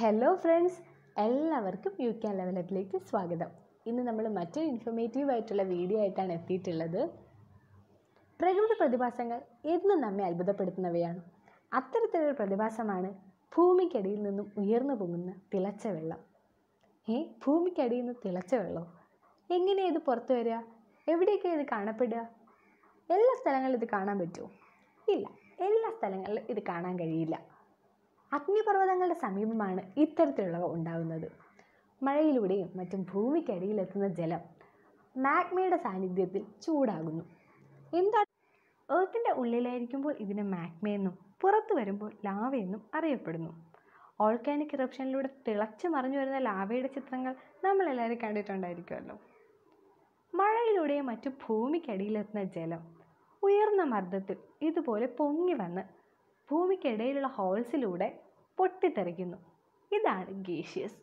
Hello friends എല്ലാവർക്കും you can ലെവലപ്പിലേക്ക് സ്വാഗതം. ഇന്ന് നമ്മൾ മറ്റൊരു ഇൻഫോർമേറ്റീവ് ആയിട്ടുള്ള വീഡിയോ ആയിട്ടാണ് എത്തിയിട്ടുള്ളത്. പ്രകൃതി പ്രതിഭാസങ്ങൾ എന്നും നമ്മെ അത്ഭുതപ്പെടുത്തുന്നവയാണ്. അത്തരത്തിലൊരു പ്രതിഭാസമാണ് ഭൂമിക്കടിയിൽ നിന്നും ഉയർന്നു പൊങ്ങുന്ന തിളച്ച വെള്ളം. ഏ ഭൂമിക്കടിയിൽ നിന്ന് തിളച്ച വെള്ളം? എങ്ങനെയാണ് ഇത് പുറത്തു വരിക? എവിടെയൊക്കെ ഇത് കാണപ്പെടുക? എല്ലാ സ്ഥലങ്ങളിലും ഇത് കാണാൻ പറ്റുമോ? ഇല്ല എല്ലാ സ്ഥലങ്ങളിലും ഇത് കാണാൻ കഴിയില്ല. അഗ്നിപർവതങ്ങളുടെ സമീപമാണ് ഇത്തരത്തിലുള്ളവ ഉണ്ടാകുന്നത് മഴയിലൂടെയും മറ്റും ഭൂമിക്കടിയിലെത്തുന്ന ജലം മാഗ്മയുടെ സാന്നിധ്യത്തിൽ ചൂടാകുന്നു. എന്താ ഏർത്തിന്റെ ഉള്ളിലായിരിക്കുമ്പോൾ ഇതിനെ മാഗ്മയെന്നും പുറത്തു വരുമ്പോൾ ലാവയെന്നും അറിയപ്പെടുന്നു. ഓൾക്കാനിക് ഇറപ്ഷനിലൂടെ തിളച്ചു മറിഞ്ഞു വരുന്ന ലാവയുടെ ചിത്രങ്ങൾ നമ്മളെല്ലാവരും കണ്ടിട്ടുണ്ടായിരിക്കുമല്ലോ. മഴയിലൂടെയും മറ്റു ഭൂമിക്കടിയിലെത്തുന്ന ജലം ഉയർന്ന മർദ്ദത്തിൽ ഇതുപോലെ പൊങ്ങി വന്ന് ഭൂമിക്കിടയിലുള്ള ഹോൾസിലൂടെ പൊട്ടിത്തെറിക്കുന്നു. ഇതാണ് ഗേഷ്യസ്.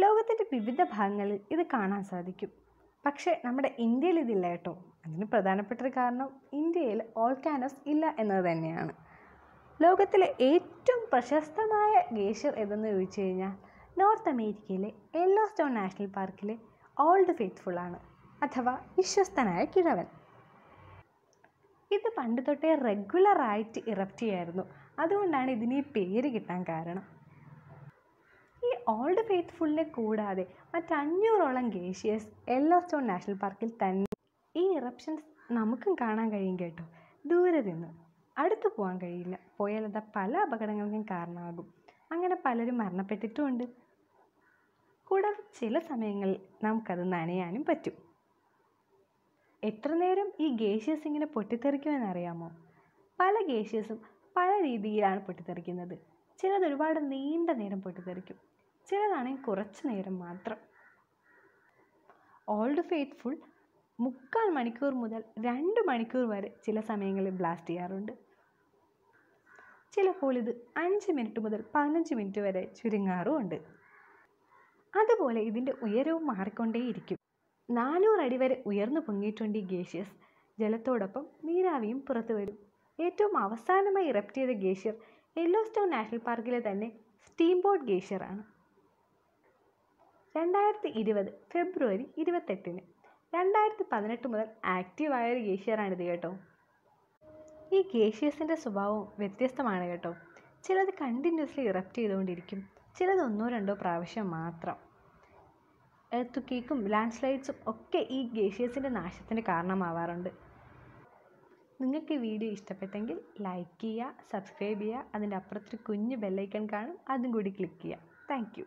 ലോകത്തിന്റെ വിവിധ ഭാഗങ്ങളിൽ ഇത് കാണാൻ സാധിക്കും. പക്ഷേ നമ്മുടെ ഇന്ത്യയിൽ ഇതില്ല കേട്ടോ. അതിന് പ്രധാനപ്പെട്ട കാരണം ഇന്ത്യയിൽ ഓൾക്കാനസ് ഇല്ല എന്നത് തന്നെയാണ്. ലോകത്തിലെ ഏറ്റവും പ്രശസ്തമായ ഗേഷ്യർ ഏതെന്ന് ചോദിച്ചു കഴിഞ്ഞാൽ നോർത്ത് അമേരിക്കയിലെ യെല്ലോ സ്റ്റോൺ നാഷണൽ പാർക്കിലെ ഓൾഡ് ഫെയ്ത്ത്ഫുൾ ആണ്. അഥവാ വിശ്വസ്തനായ കിഴവൻ. ഇത് പണ്ട് തൊട്ടേ റെഗുലറായിട്ട് ഇറപ്റ്റ് ചെയ്യായിരുന്നു. അതുകൊണ്ടാണ് ഇതിന് ഈ പേര് കിട്ടാൻ കാരണം. ഈ ഓൾഡ് ഫെയ്ത്ത്ഫുള്ളിനെ കൂടാതെ മറ്റഞ്ഞൂറോളം ഗേഷ്യസ് യെല്ലോ സ്റ്റോൺ നാഷണൽ പാർക്കിൽ തന്നെ ഈ ഇറപ്ഷൻസ് നമുക്കും കാണാൻ കഴിയും കേട്ടോ. ദൂരെ നിന്ന്. അടുത്ത് പോകാൻ കഴിയില്ല. പോയാൽ അത് പല അപകടങ്ങൾക്കും കാരണമാകും. അങ്ങനെ പലരും മരണപ്പെട്ടിട്ടുമുണ്ട്. കൂടാതെ ചില സമയങ്ങളിൽ നമുക്കത് നനയാനും പറ്റും. എത്ര നേരം ഈ ഗേഷ്യസ് ഇങ്ങനെ പൊട്ടിത്തെറിക്കുമെന്ന് അറിയാമോ പല ഗേഷ്യസും പല രീതിയിലാണ് പൊട്ടിത്തെറിക്കുന്നത്. ചിലത് ഒരുപാട് നീണ്ട നേരം പൊട്ടിത്തെറിക്കും. ചിലതാണെങ്കിൽ കുറച്ച് നേരം മാത്രം. ഓൾഡ് ഫെയ്ത്ത്ഫുൾ മുക്കാൽ മണിക്കൂർ മുതൽ രണ്ട് മണിക്കൂർ വരെ ചില സമയങ്ങളിൽ ബ്ലാസ്റ്റ് ചെയ്യാറുണ്ട്. ചിലപ്പോൾ ഇത് അഞ്ച് മിനിറ്റ് മുതൽ പതിനഞ്ച് മിനിറ്റ് വരെ ചുരുങ്ങാറുമുണ്ട്. അതുപോലെ ഇതിന്റെ ഉയരവും മാറിക്കൊണ്ടേയിരിക്കും. നാനൂറ് അടി വരെ ഉയർന്നു പൊങ്ങിയിട്ടുണ്ട് ഈ ഗേഷ്യസ്. ജലത്തോടൊപ്പം നീരാവിയും പുറത്തു വരും. ഏറ്റവും അവസാനമായി ഇറപ്റ്റ് ചെയ്ത ഗേഷ്യർ യെല്ലോ സ്റ്റോൺ നാഷണൽ പാർക്കിലെ തന്നെ സ്റ്റീം ബോട്ട് ഗേഷ്യറാണ് രണ്ടായിരത്തി ഇരുപത് ഫെബ്രുവരി ഇരുപത്തെട്ടിന് രണ്ടായിരത്തി പതിനെട്ട് മുതൽ ആക്റ്റീവായ ഒരു ഗേഷ്യറാണിത് കേട്ടോ. ഈ ഗേഷ്യസിന്റെ സ്വഭാവം വ്യത്യസ്തമാണ് കേട്ടോ. ചിലത് കണ്ടിന്യൂസ്ലി ഇറപ്റ്റ് ചെയ്തുകൊണ്ടിരിക്കും. ചിലത് ഒന്നോ രണ്ടോ പ്രാവശ്യം മാത്രം. എർത്ത് കേക്കും ലാൻഡ് സ്ലൈഡ്സും ഒക്കെ ഈ ഗ്ലേഷ്യേഴ്സിന്റെ നാശത്തിന് കാരണമാവാറുണ്ട്. നിങ്ങൾക്ക് ഈ വീഡിയോ ഇഷ്ടപ്പെട്ടെങ്കിൽ ലൈക്ക് ചെയ്യുക സബ്സ്ക്രൈബ് ചെയ്യുക അതിന്റെ അപ്പുറത്തൊരു കുഞ്ഞ് ബെല്ലൈക്കൺ കാണും അതും കൂടി ക്ലിക്ക് ചെയ്യുക. താങ്ക്